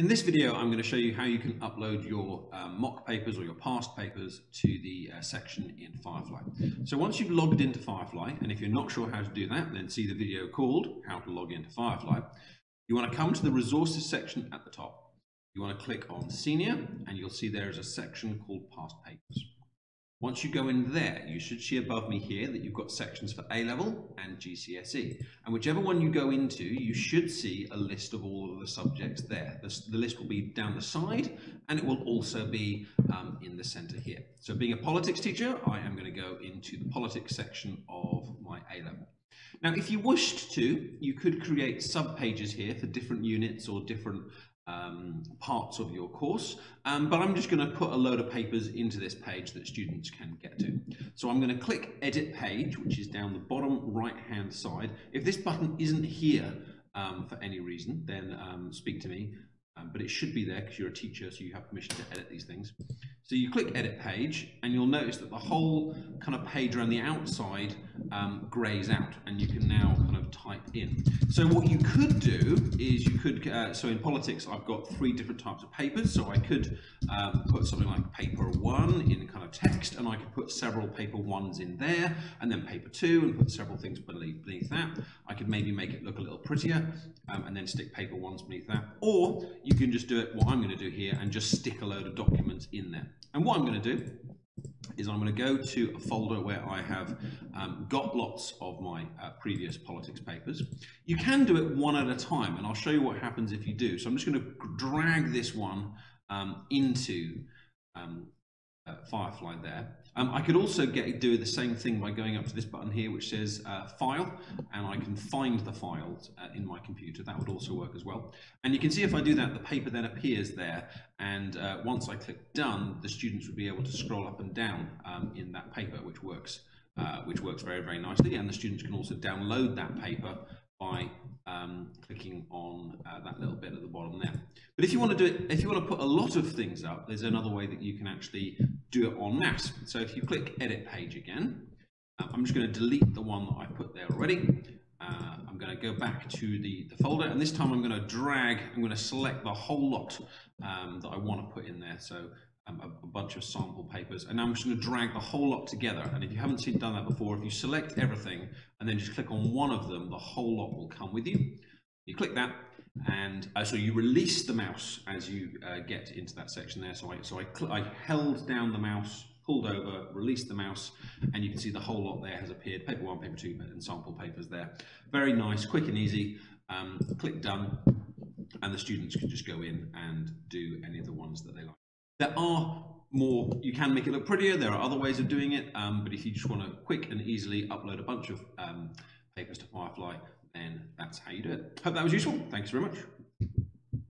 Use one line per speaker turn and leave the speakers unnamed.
In this video, I'm going to show you how you can upload your um, mock papers or your past papers to the uh, section in Firefly. So once you've logged into Firefly, and if you're not sure how to do that, then see the video called How to Log into Firefly. You want to come to the resources section at the top. You want to click on Senior, and you'll see there is a section called Past Papers. Once you go in there, you should see above me here that you've got sections for A-level and GCSE. And whichever one you go into, you should see a list of all of the subjects there. The, the list will be down the side and it will also be um, in the center here. So being a politics teacher, I am going to go into the politics section of my A-level. Now, if you wished to, you could create sub-pages here for different units or different um, parts of your course, um, but I'm just going to put a load of papers into this page that students can get to. So I'm going to click Edit Page, which is down the bottom right-hand side. If this button isn't here um, for any reason, then um, speak to me, um, but it should be there because you're a teacher, so you have permission to edit these things. So you click Edit Page, and you'll notice that the whole kind of page around the outside um, grays out, and you can now kind of type in. So what you could do is you could, uh, so in politics I've got three different types of papers, so I could um, put something like paper one in kind of text, and I could put several paper ones in there, and then paper two, and put several things beneath, beneath that. Could maybe make it look a little prettier, um, and then stick paper ones beneath that, or you can just do it, what I'm going to do here, and just stick a load of documents in there. And what I'm going to do is I'm going to go to a folder where I have um, got lots of my uh, previous politics papers. You can do it one at a time, and I'll show you what happens if you do. So I'm just going to drag this one um, into um, uh, Firefly there. Um, I could also get do the same thing by going up to this button here which says uh, File and I can find the files uh, in my computer. That would also work as well. And you can see if I do that the paper then appears there and uh, once I click Done the students would be able to scroll up and down um, in that paper which works uh, which works very very nicely and the students can also download that paper by um, clicking on uh, that little bit at the bottom there. But if you want to do it, if you want to put a lot of things up, there's another way that you can actually do it en masse. So if you click Edit Page again, uh, I'm just going to delete the one that I put there already. Uh, I'm going to go back to the, the folder, and this time I'm going to drag, I'm going to select the whole lot um, that I want to put in there. So um, a, a, bunch of sample papers, and I'm just going to drag the whole lot together. And if you haven't seen done that before, if you select everything and then just click on one of them, the whole lot will come with you. You click that, and uh, so you release the mouse as you uh, get into that section there. So I so I, I held down the mouse, pulled over, released the mouse, and you can see the whole lot there has appeared. Paper one, paper two, and sample papers there. Very nice, quick and easy. Um, click done, and the students can just go in and do any of the ones that they like. There are more, you can make it look prettier, there are other ways of doing it, um, but if you just want to quick and easily upload a bunch of um, papers to Firefly, then that's how you do it. Hope that was useful. Thanks very much.